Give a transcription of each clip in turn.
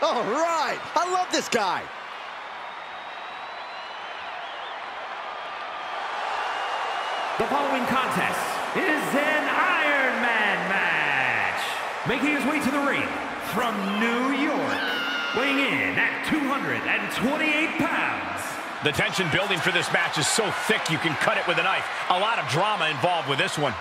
All right. I love this guy. The following contest is an Iron Man match. Making his way to the ring from New York, weighing in at 228 pounds. The tension building for this match is so thick you can cut it with a knife. A lot of drama involved with this one.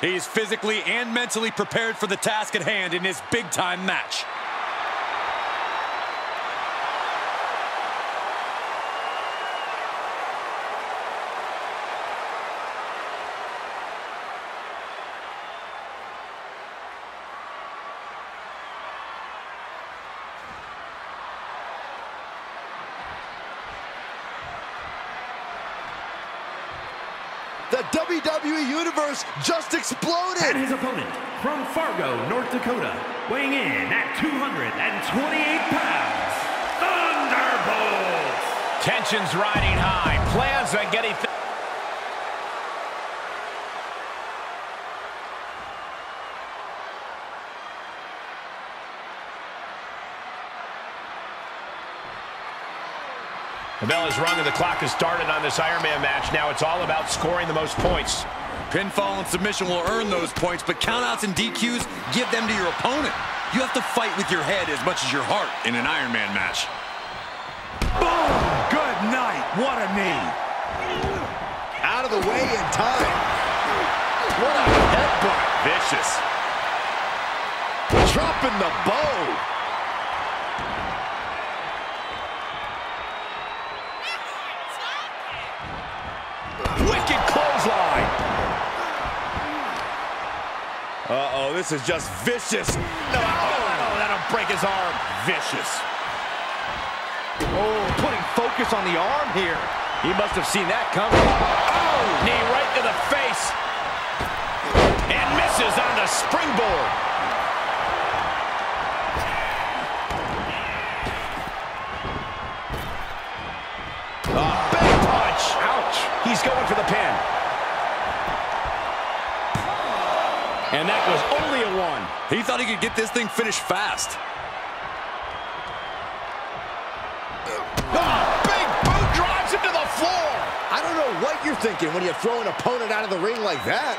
He's physically and mentally prepared for the task at hand in this big-time match. The WWE Universe just And exploded. his opponent from Fargo, North Dakota, weighing in at 228 pounds, Thunderbolt. Tensions riding high. Plans on getting... The bell is rung and the clock has started on this Iron Man match. Now it's all about scoring the most points. Pinfall and submission will earn those points, but countouts and DQs give them to your opponent. You have to fight with your head as much as your heart in an Iron Man match. Boom! Good night. What a knee. Out of the way in time. What a headbutt. Vicious. Dropping the bow. Uh-oh, this is just vicious. No, oh, that'll break his arm. Vicious. Oh, putting focus on the arm here. He must have seen that coming. Oh, knee right to the face. And misses on the springboard. A big punch. Ouch. He's going for the pin. And that was only a one. He thought he could get this thing finished fast. Oh, big boot drives him to the floor. I don't know what you're thinking when you throw an opponent out of the ring like that.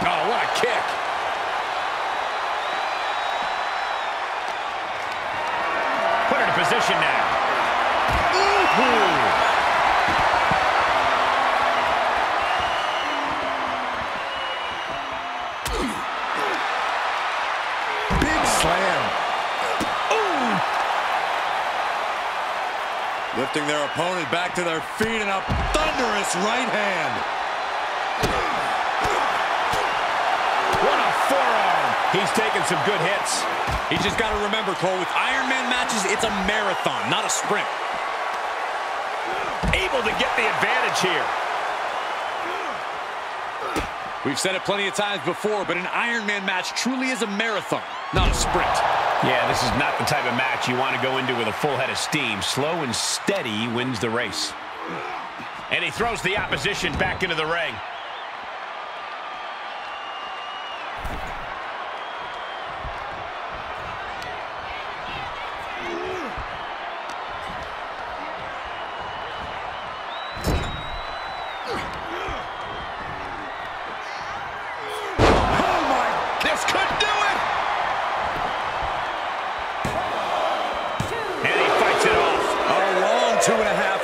Oh, what a kick. Put her in position now. Ooh. Lifting their opponent back to their feet and a thunderous right hand. What a forearm. He's taking some good hits. You just got to remember, Cole, with Iron Man matches, it's a marathon, not a sprint. Able to get the advantage here. We've said it plenty of times before, but an Iron Man match truly is a marathon, not a sprint. Yeah, this is not the type of match you want to go into with a full head of steam. Slow and steady wins the race. And he throws the opposition back into the ring.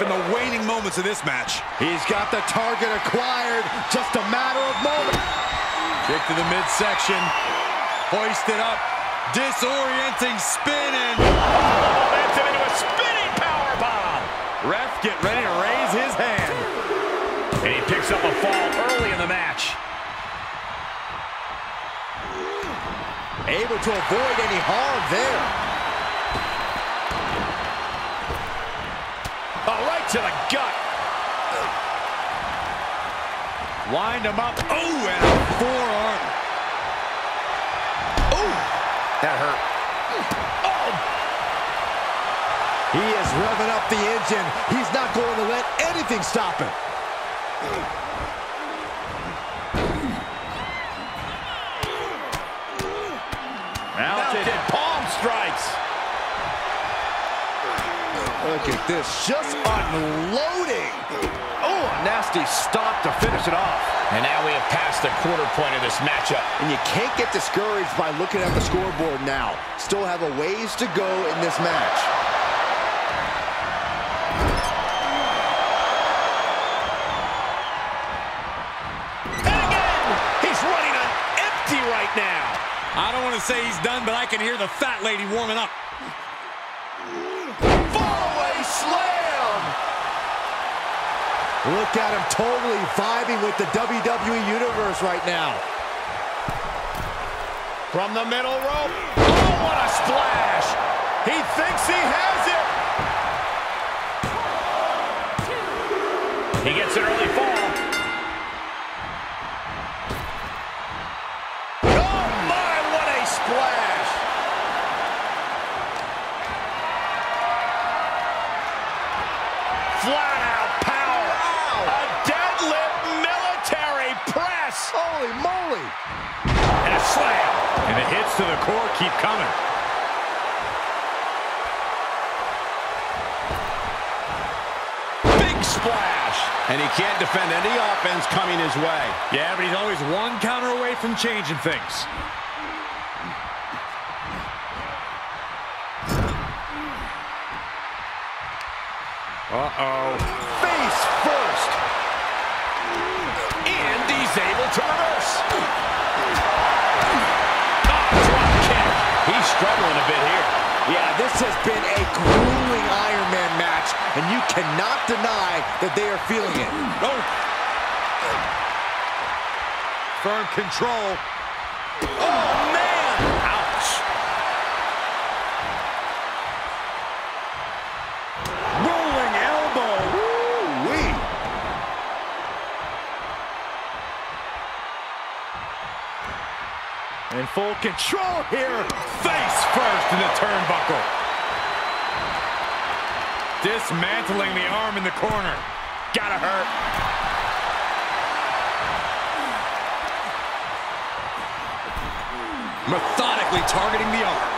In the waning moments of this match. He's got the target acquired. Just a matter of moments. Kick to the midsection. Hoisted up. Disorienting spin and Lands him into a spinning powerbomb. Ref, get ready to raise his hand. And he picks up a fall early in the match. Able to avoid any harm there. To the gut. Wind him up. Oh, and a forearm. Oh, that hurt. Oh. He is revving up the engine. He's not going to let anything stop him. Look at this, just unloading. Oh, a nasty stop to finish it off. And now we have passed the quarter point of this matchup. And you can't get discouraged by looking at the scoreboard now. Still have a ways to go in this match. And again, he's running on empty right now. I don't want to say he's done, but I can hear the fat lady warming up. Fallaway slam! Look at him totally vibing with the WWE Universe right now. From the middle rope. Oh, what a splash! He thinks he has it! He gets an early fall. To the core keep coming. Big splash. And he can't defend any offense coming his way. Yeah, but he's always one counter away from changing things. Uh-oh. Face first. And he's able to reverse. Struggling a bit here. Yeah, this has been a grueling Iron Man match, and you cannot deny that they are feeling it. Oh. Firm control. Oh, full control here. Face first in the turnbuckle. Dismantling the arm in the corner. Gotta hurt. Methodically targeting the arm.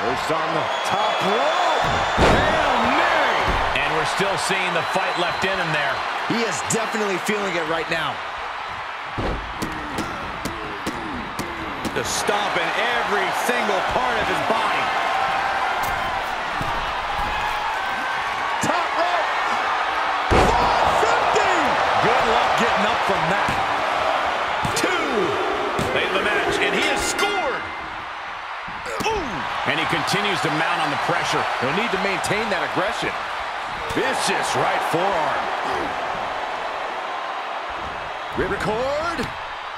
First on the top rope. Hail Mary. And we're still seeing the fight left in him there. He is definitely feeling it right now. The stomp in every single part of his body. Top rope. 450. Good luck getting up from that. Two. Late in the match, and he has scored. Ooh. And he continues to mount on the pressure. He'll need to maintain that aggression. Vicious right forearm. Ripcord.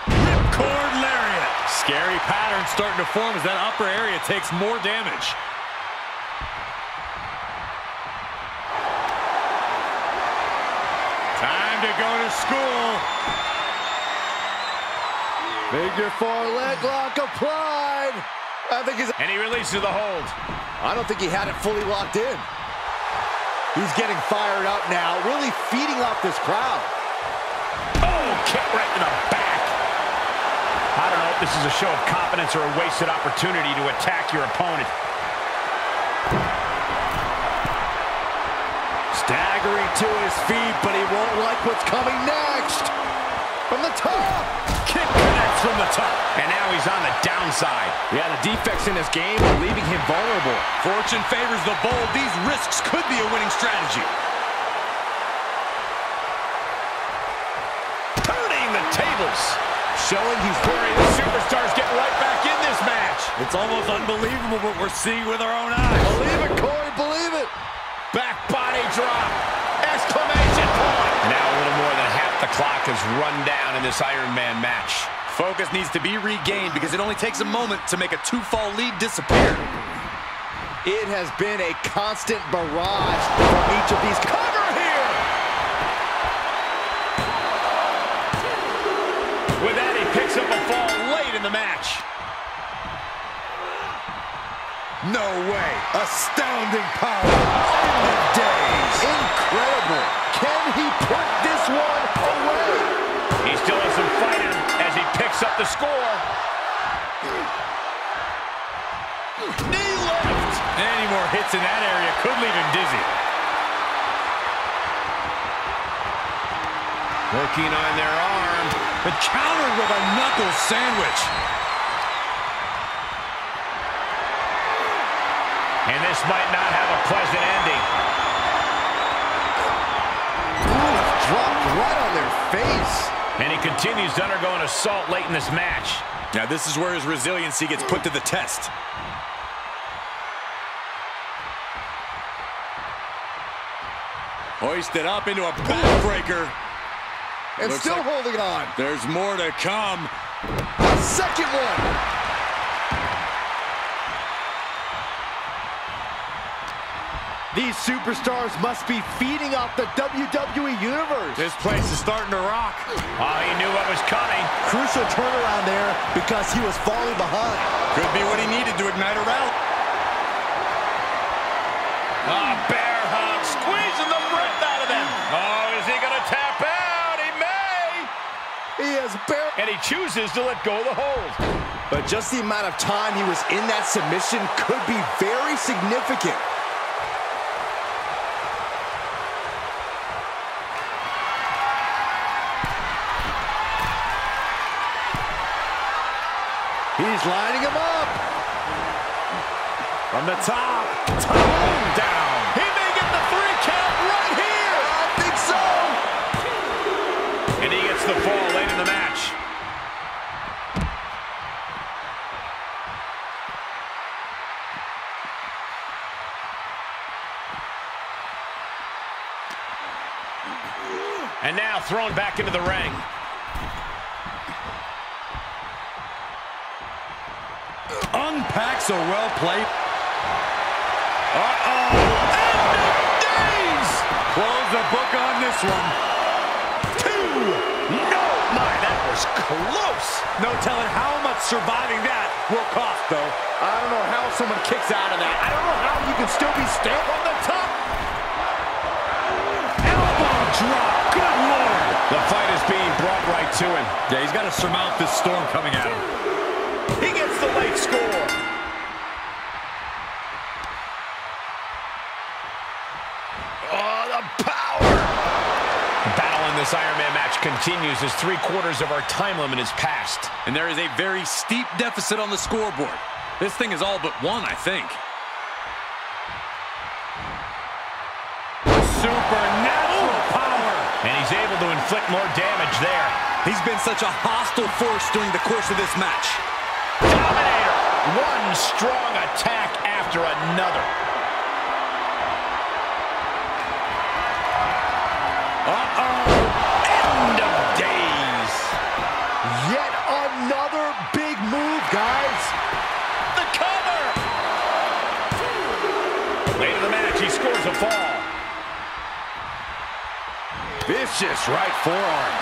Ripcord lariat. Scary pattern starting to form as that upper area takes more damage. Time to go to school. Figure four leg lock applied. I think he's... And he releases the hold. I don't think he had it fully locked in. He's getting fired up now, really feeding off this crowd. Oh, kick right in the back. I don't know if this is a show of confidence or a wasted opportunity to attack your opponent. Staggering to his feet, but he won't like what's coming next. From the top. Kick connects from the top. And now he's on the downside. Yeah, the defects in his game are leaving him vulnerable. Fortune favors the bold. These risks could be a winning strategy. Showing he's worried the superstars get right back in this match. It's almost unbelievable what we're seeing with our own eyes. Believe it, Corey, believe it. Back body drop. Exclamation point. Now a little more than half the clock has run down in this Iron Man match. Focus needs to be regained because it only takes a moment to make a two-fall lead disappear. It has been a constant barrage from each of these. The match. No way. Astounding power. End of days. Incredible. Can he put this one away? He still has some fight in him as he picks up the score. Knee lift. Any more hits in that area could leave him dizzy. Working on their arm. But countered with a knuckle sandwich. And this might not have a pleasant ending. Ooh, dropped right on their face. And he continues to undergo an assault late in this match. Now this is where his resiliency gets put to the test. Hoisted up into a backbreaker. And Looks still like- holding on. There's more to come. A second one. These superstars must be feeding off the WWE Universe. This place is starting to rock. Oh, he knew what was coming. Crucial turnaround there because he was falling behind. Could be what he needed to ignite a rout. A bear hug, squeezing the breath out of him. Oh, is he going to tap out? He may. He has bare... And he chooses to let go of the hold. But just the amount of time he was in that submission could be very significant. He's lining him up. From the top. Top And now thrown back into the ring. Unpacks a well played. Uh-oh. End of days. Close the book on this one. Two. No, my, that was close. No telling how much surviving that will cost, though. I don't know how someone kicks out of that. I don't know how you can still be stamped on the top. Elbow drop. The fight is being brought right to him. Yeah, he's got to surmount this storm coming at him. He gets the late score. Oh, the power! The battle in this Iron Man match continues as three quarters of our time limit is passed. And there is a very steep deficit on the scoreboard. This thing is all but won, I think. Supernatural power. And he's able to inflict more damage there. He's been such a hostile force during the course of this match. Dominator! One strong attack after another. Uh-oh. End of days. Yet another big move, guys. The cover! Late in the match, he scores a fall. Vicious right forearm.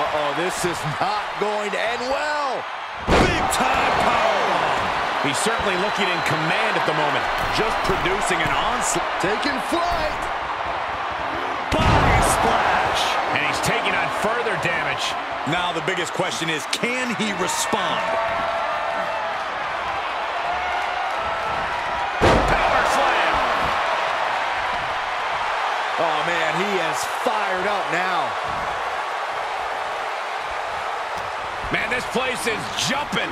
Uh-oh, this is not going to end well. Big time powerbomb. He's certainly looking in command at the moment. Just producing an onslaught. Taking flight. Body splash. And he's taking on further damage. Now the biggest question is, can he respond? Oh, man, he is fired up now. Man, this place is jumping.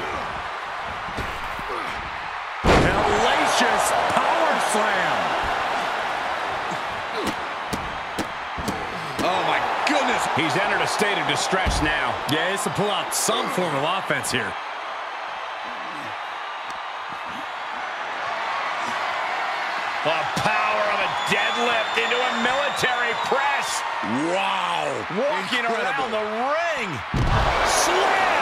Hellacious power slam. Oh, my goodness. He's entered a state of distress now. Yeah, he has to pull out some form of offense here. Deadlift into a military press. Wow. Walking Incredible. around the ring. Slam.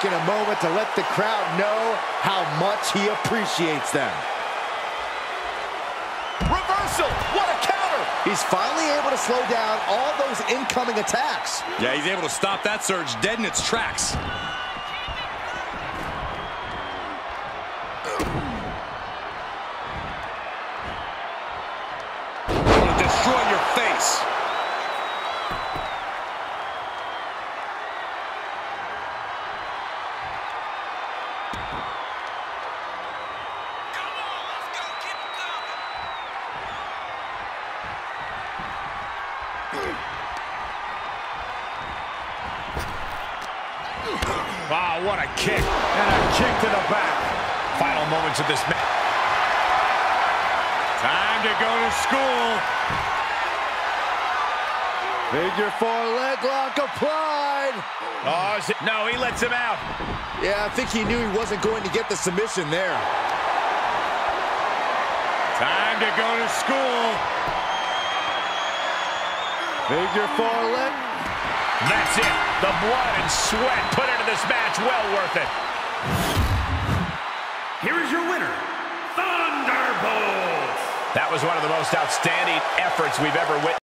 Taking a moment to let the crowd know how much he appreciates them. Reversal! What a counter! He's finally able to slow down all those incoming attacks. Yeah, he's able to stop that surge dead in its tracks. Gonna destroy your face. Figure four leg lock applied. Oh, is it? No, he lets him out. Yeah, I think he knew he wasn't going to get the submission there. Time to go to school. Figure four leg. That's it. The blood and sweat put into this match. Well worth it. Here is your winner, Thunderbolt. That was one of the most outstanding efforts we've ever witnessed.